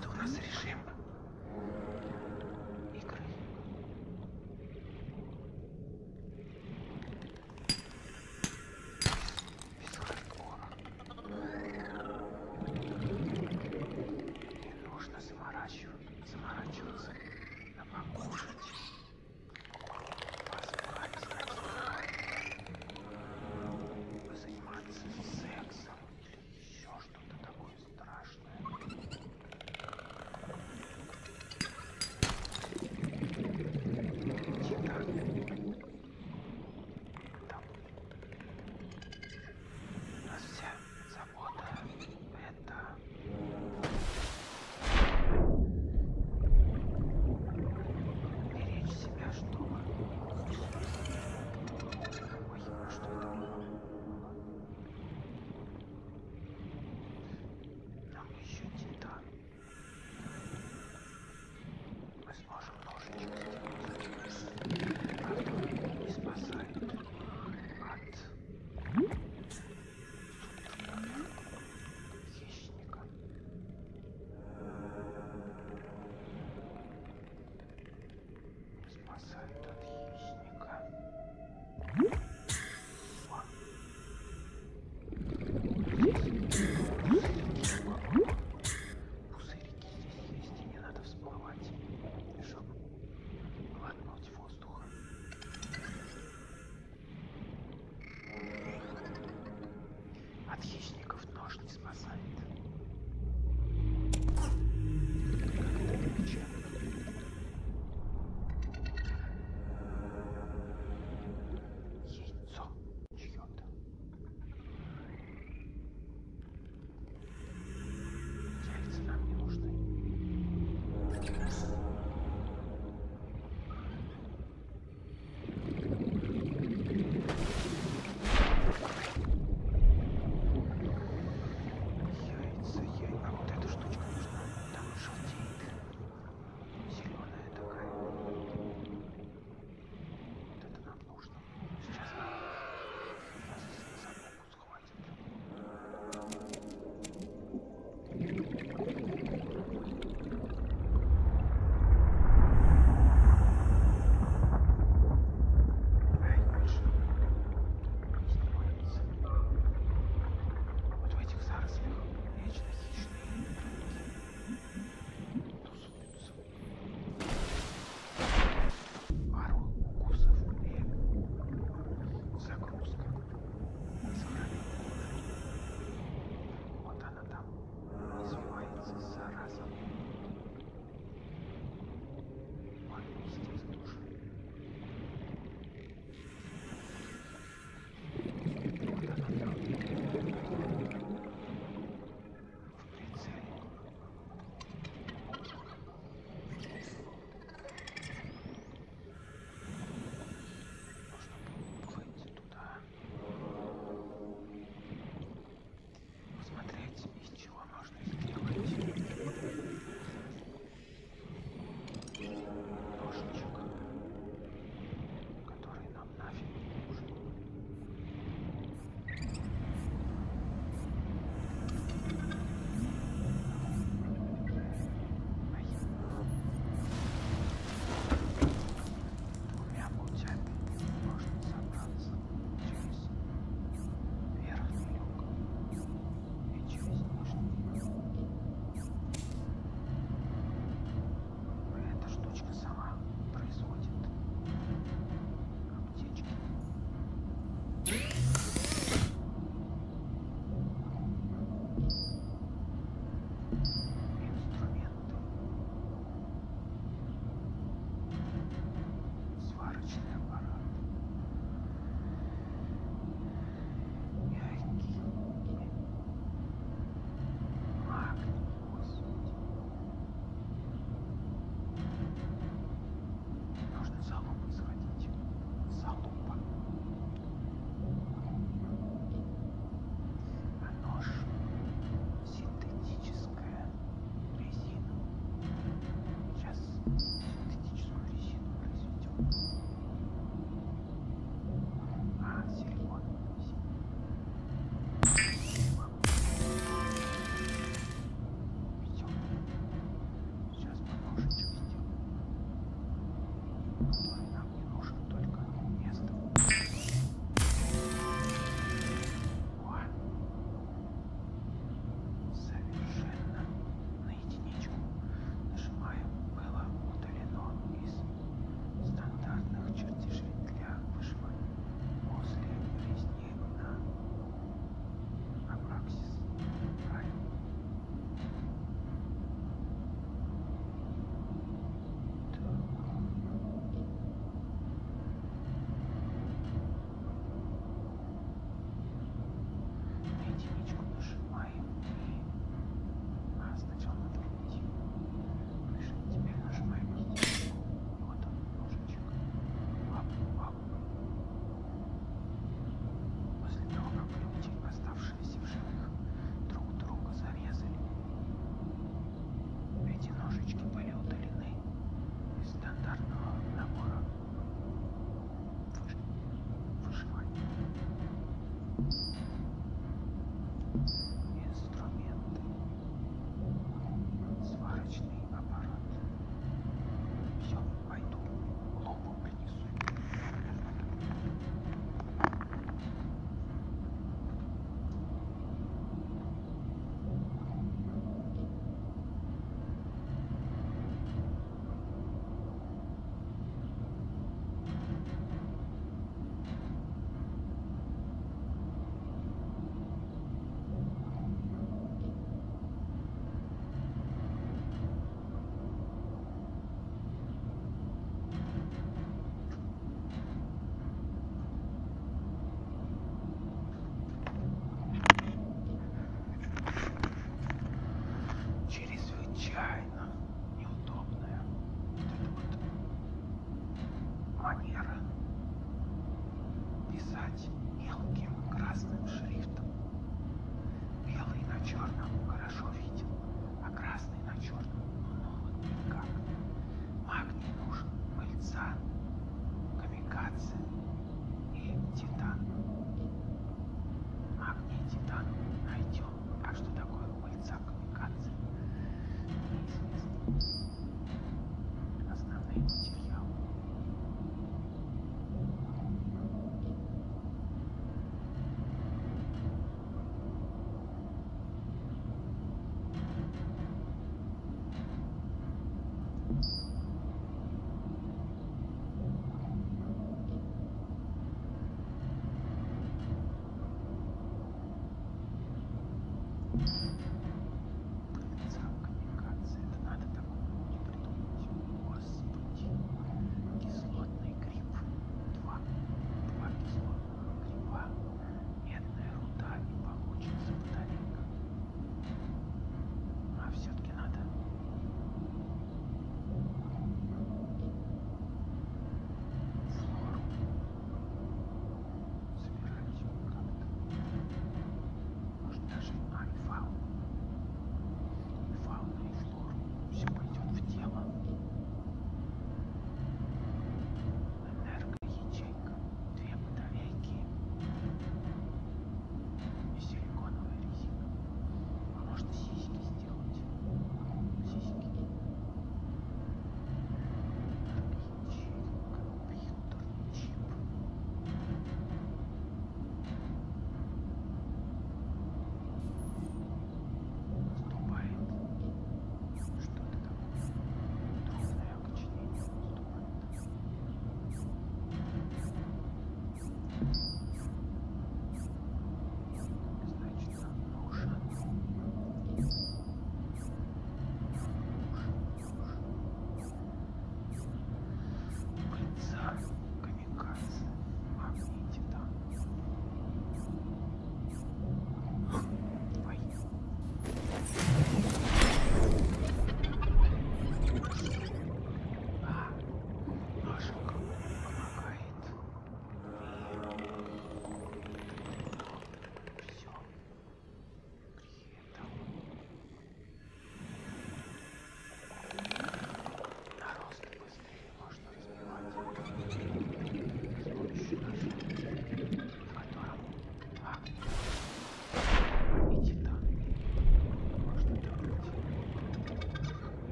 что у нас режим awesome.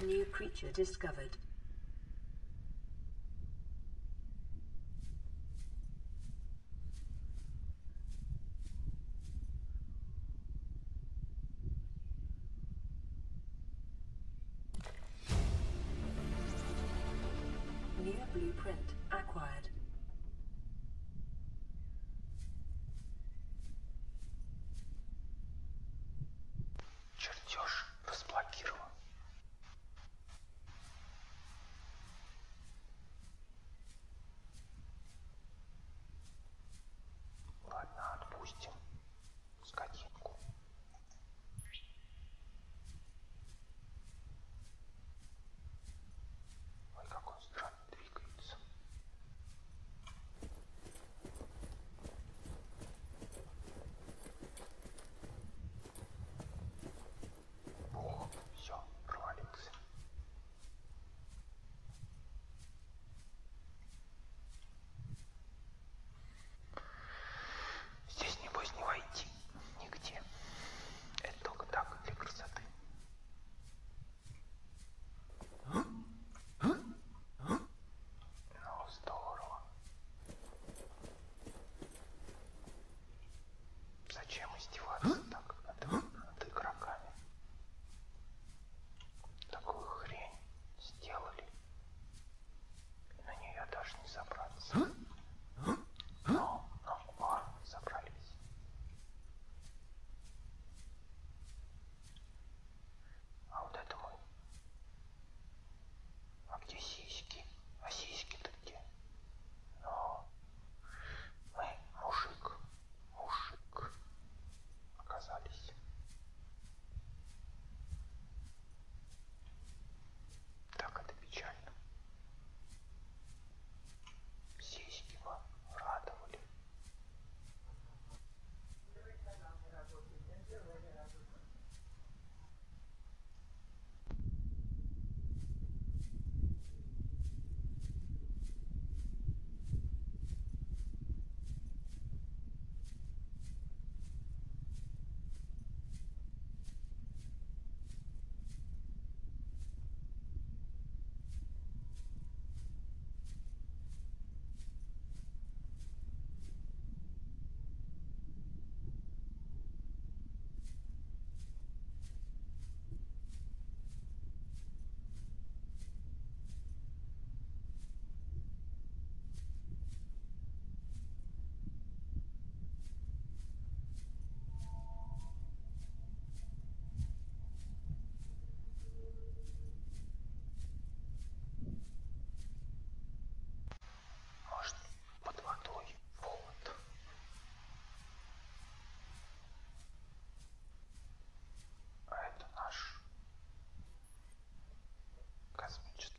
New creature discovered. Jasmine. Just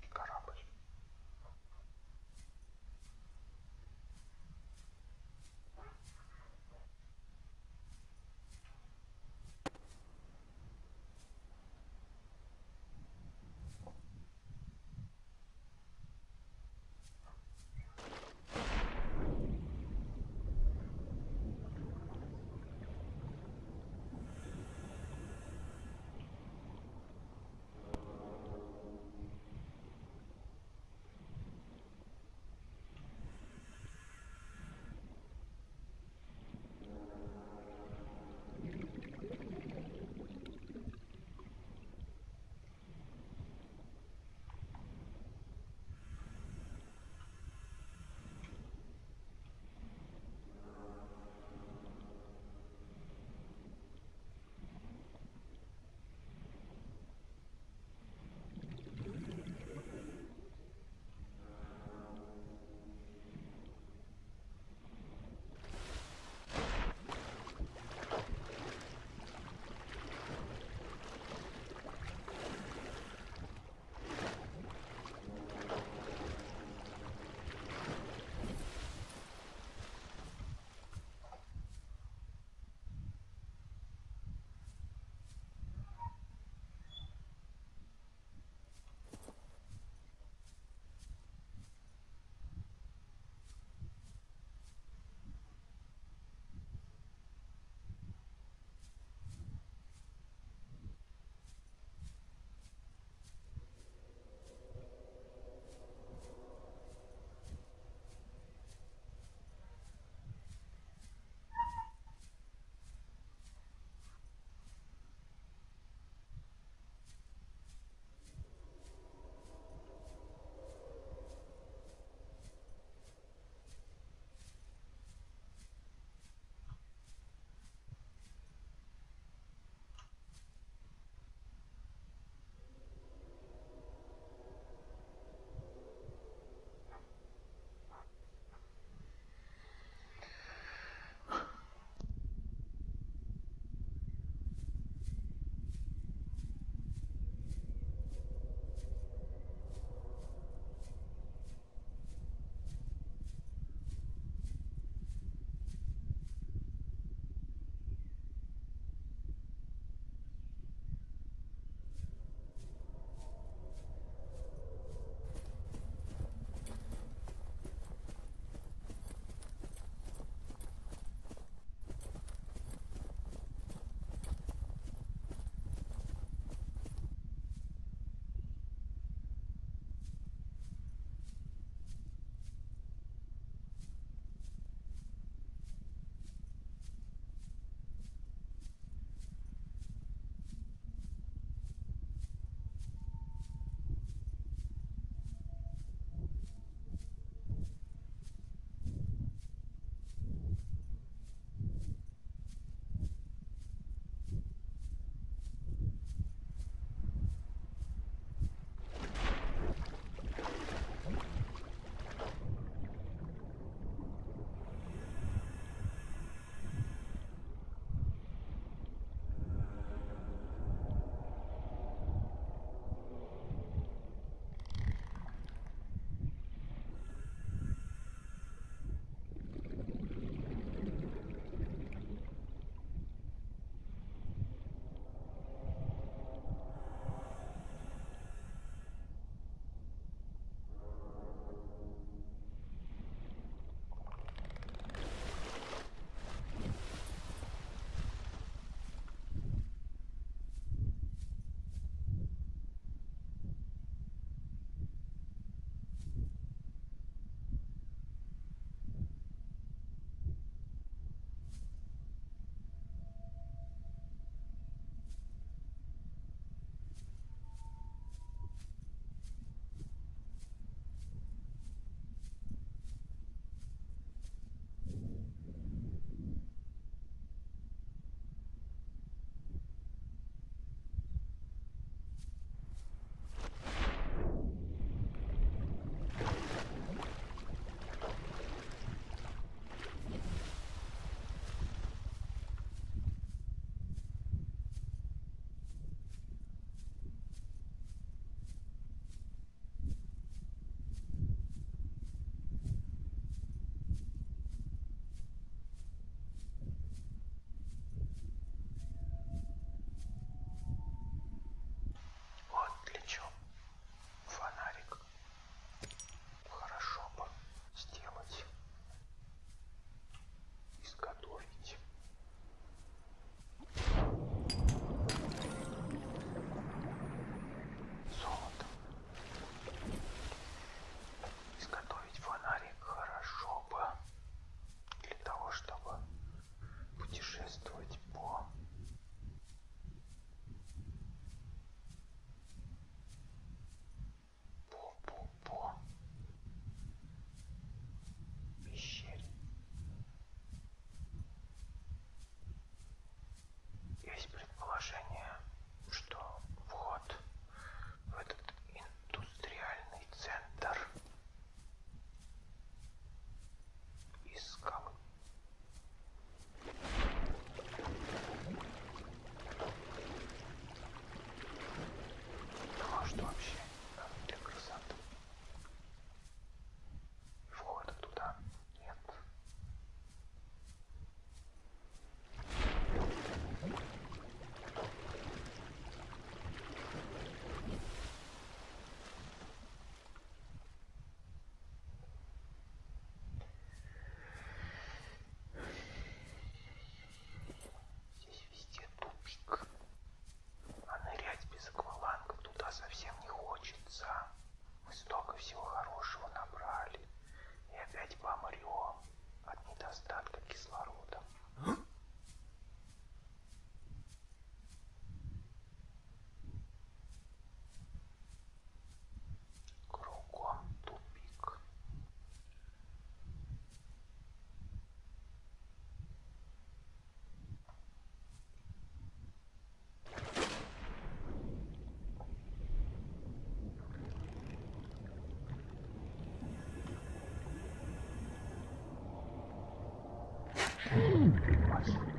Thank you.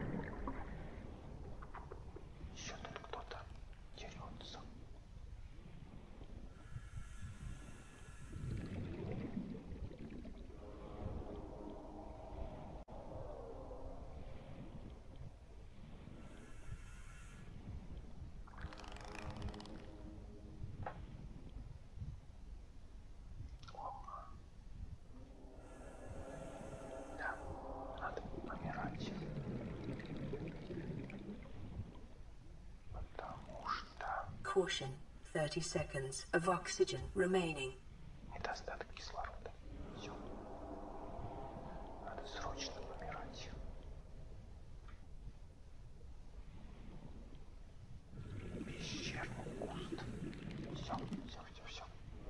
Caution, 30 seconds of oxygen remaining. Недостаток кислорода. Все. Надо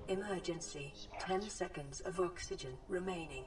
Emergency, 10 seconds of oxygen remaining.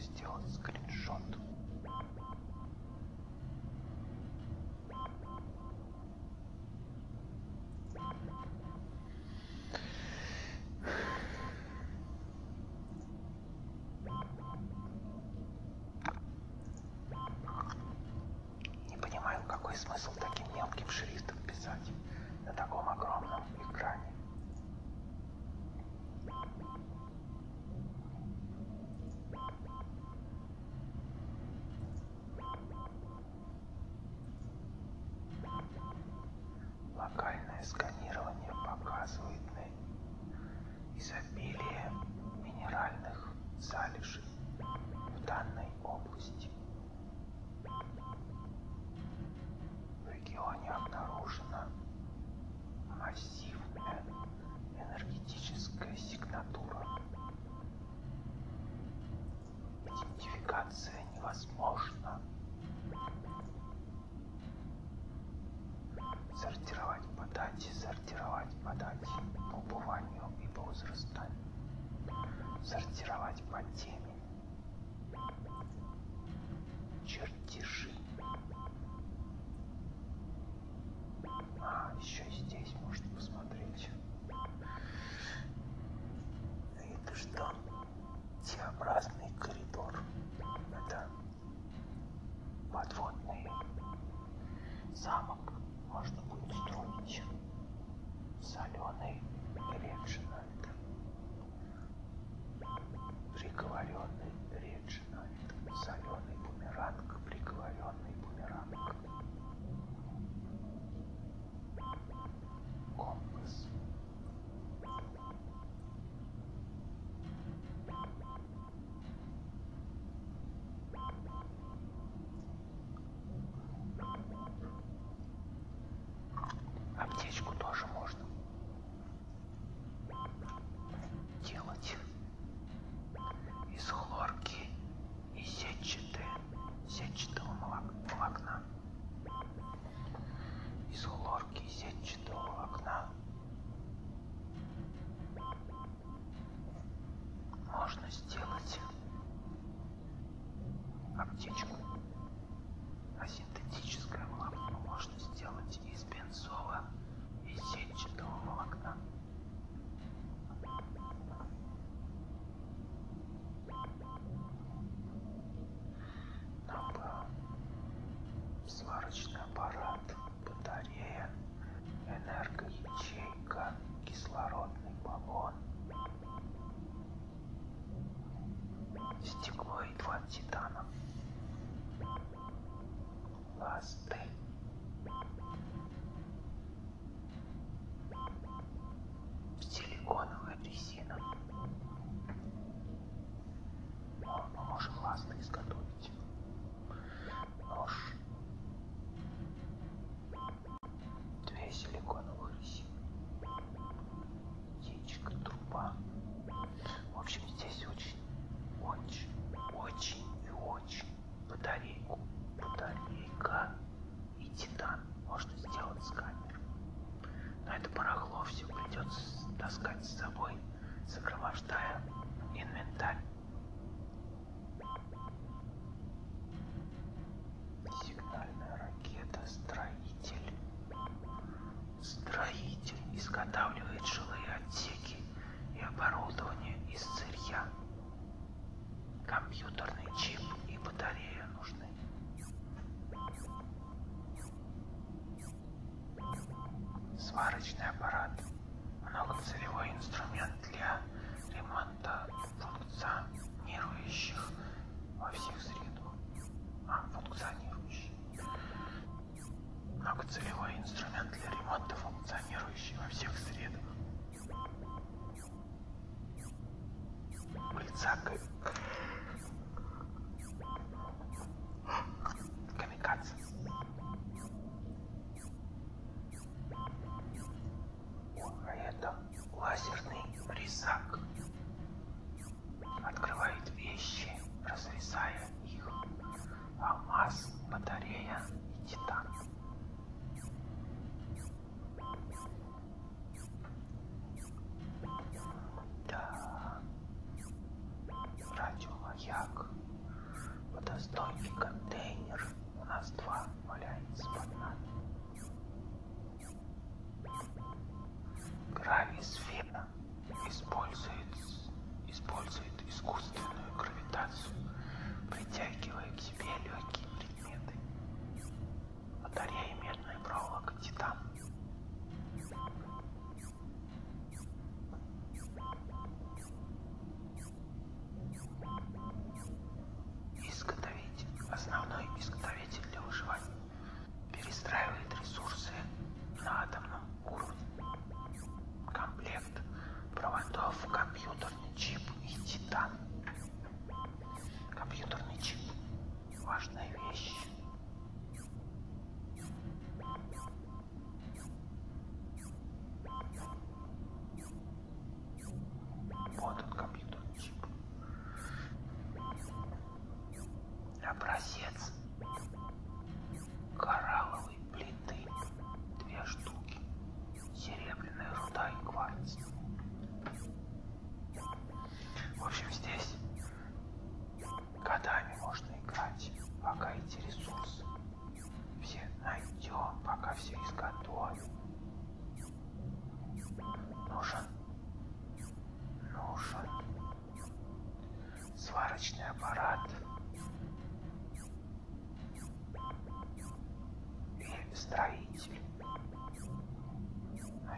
сделать. стекло и два титана. Last сварочная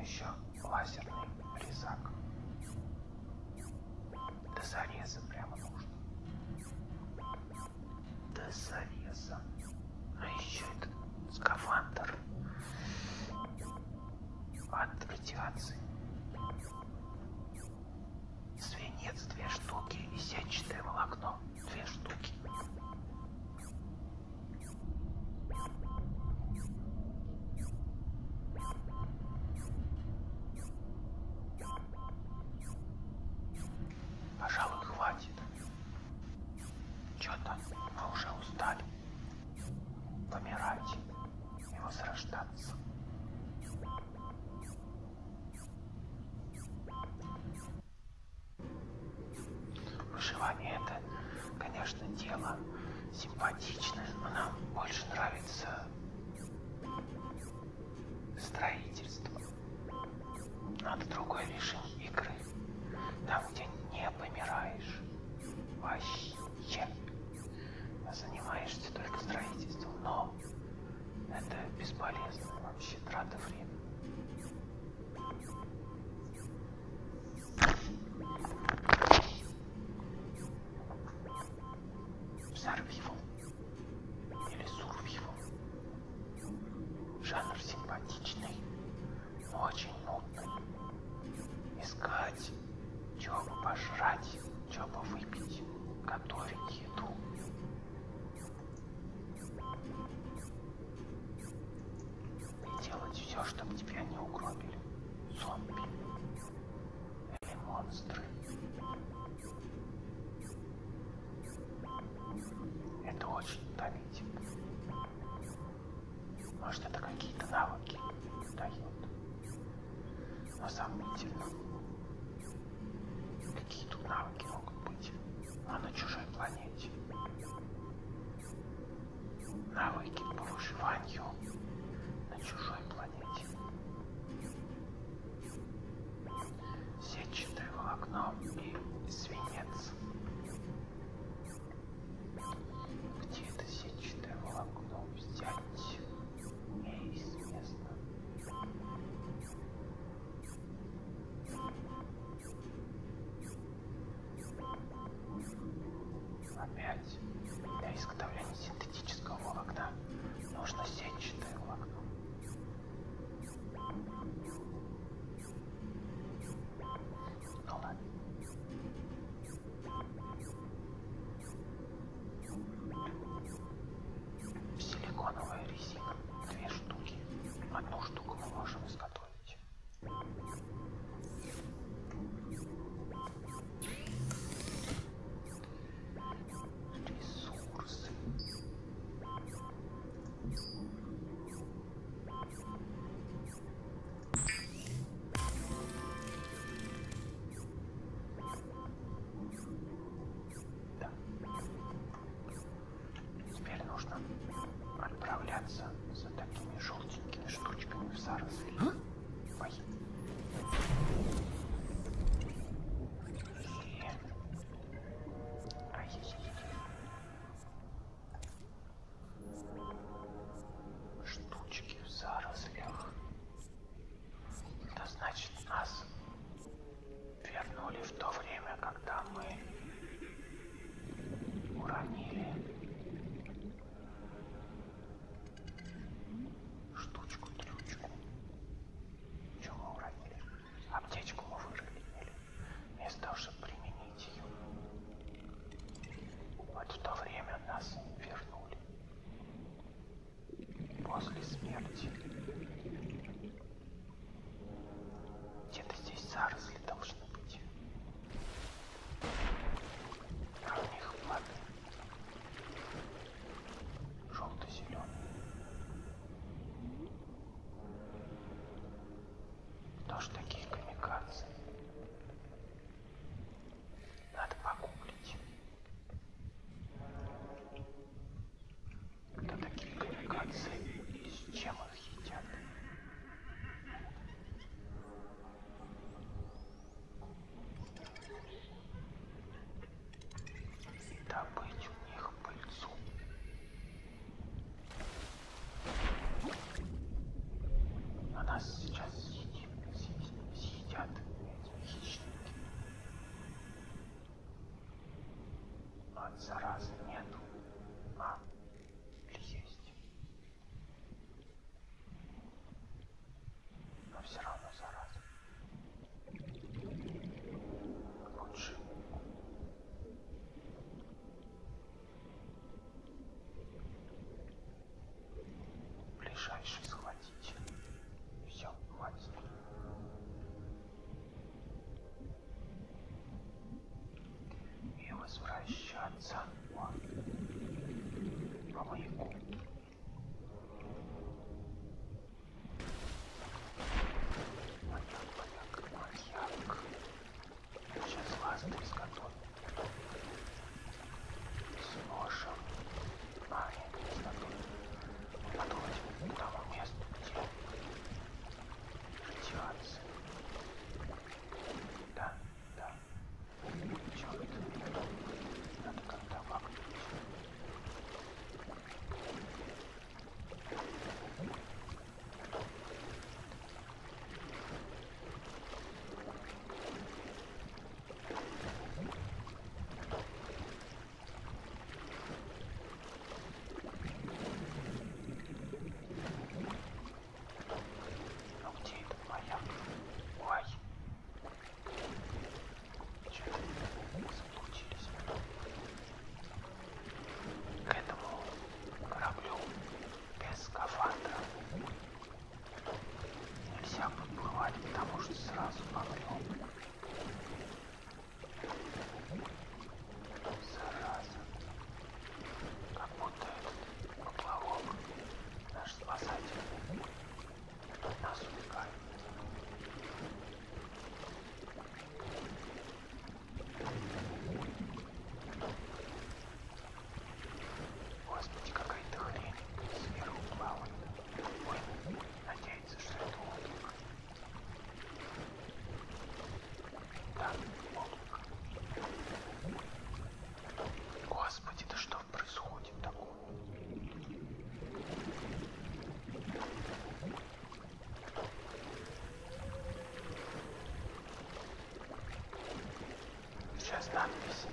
еще лазерный. тело симпатичное. Эти монстры. Это очень утомительно. Может, это какие-то навыки дают. Но сомнительно. Какие тут навыки могут быть? А на чужой планете. Навыки по выживанию на чужой sarılıyor. заразы нету. А? Есть? Но все равно зараза. Лучше. Ближайший Сейчас надпись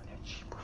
Adnet